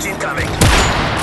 Package incoming.